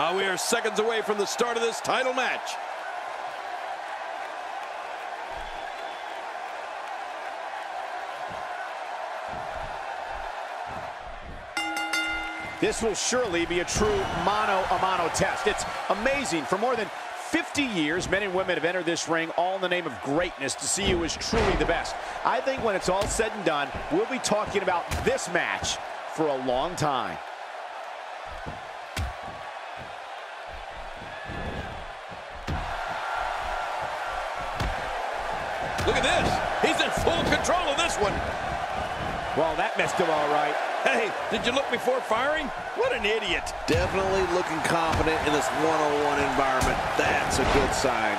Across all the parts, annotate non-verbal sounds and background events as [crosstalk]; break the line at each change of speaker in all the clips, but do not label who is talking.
Uh, we are seconds away from the start of this title match.
This will surely be a true mano-a-mano test. It's amazing. For more than 50 years, men and women have entered this ring all in the name of greatness to see who is truly the best. I think when it's all said and done, we'll be talking about this match for a long time.
Look at this. He's in full control of this one.
Well, that messed him all right.
Hey, did you look before firing? What an idiot.
Definitely looking confident in this one-on-one environment. That's a good sign.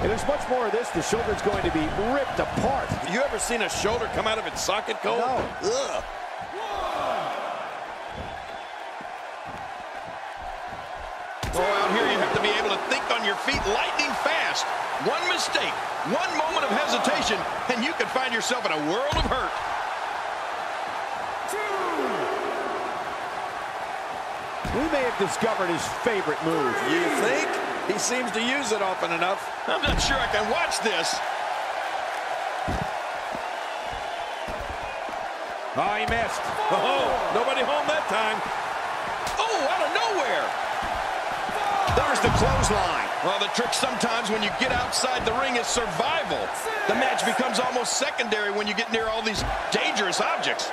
And there's much more of this. The shoulder's going to be ripped apart.
Have You ever seen a shoulder come out of its socket, Cole?
No.
Ugh. Oh, out here you have to be able to think on your feet lightning fast. One mistake, one moment of hesitation, and you could find yourself in a world of hurt.
We may have discovered his favorite move.
You think? He seems to use it often enough. I'm not sure I can watch this.
Oh, he missed.
Oh, nobody home that time. Oh, out of nowhere.
There's the clothesline.
Well, the trick sometimes when you get outside the ring is survival. The match becomes almost secondary when you get near all these dangerous objects.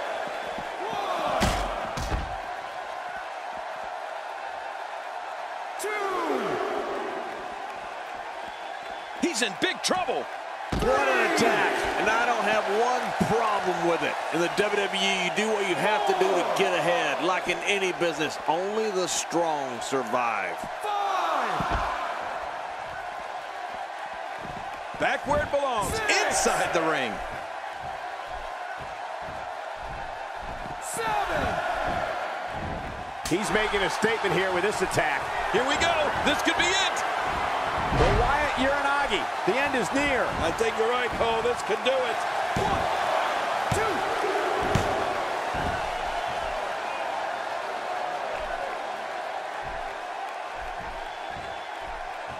He's in big trouble.
What an attack. And I don't have one problem with it. In the WWE, you do what you have to do to get ahead. Like in any business, only the strong survive.
Back where it belongs, inside the ring.
He's making a statement here with this attack.
Here we go. This could be it.
But Wyatt Uranage, the end is near.
I think you're right, Cole. This could do it.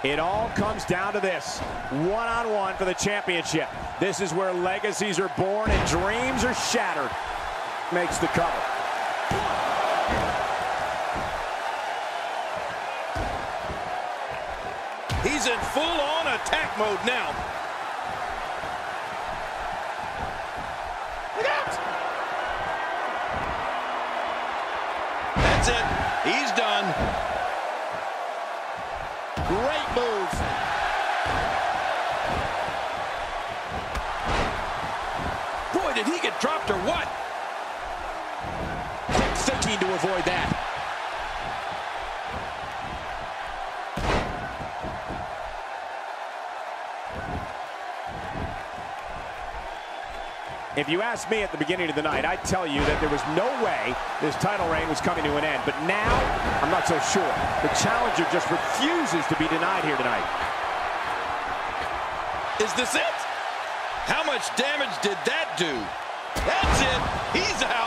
It all comes down to this. One-on-one -on -one for the championship. This is where legacies are born and dreams are shattered. Makes the cover.
He's in full-on attack mode now. Look out! That's it. He's done. Great move. Boy, did he get dropped or what?
Quick thinking to avoid that. If you asked me at the beginning of the night, I'd tell you that there was no way this title reign was coming to an end. But now, I'm not so sure. The challenger just refuses to be denied here tonight.
Is this it? How much damage did that do? That's it. He's out.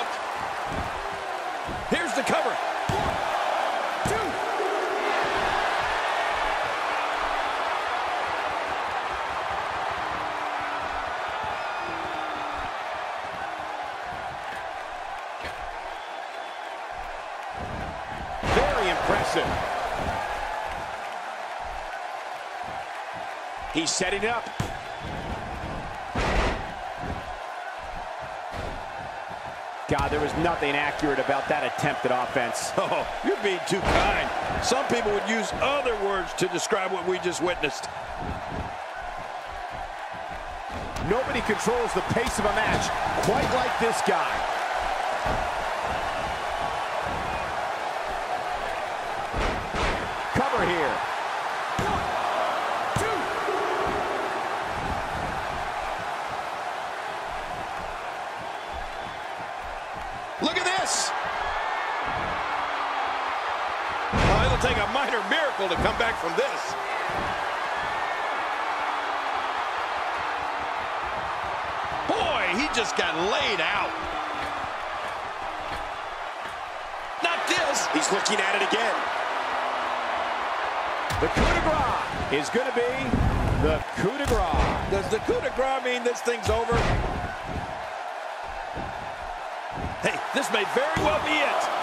He's setting up. God, there was nothing accurate about that attempted offense. [laughs]
Oh, you're being too kind. Some people would use other words to describe what we just witnessed.
Nobody controls the pace of a match quite like this guy. Cover here.
Miracle this. Boy, he just got laid out. Not this.
He's looking at it again. The coup de grace is going to be the coup de grace.
Does the coup de grace mean this thing's over? Hey, this may very well be it.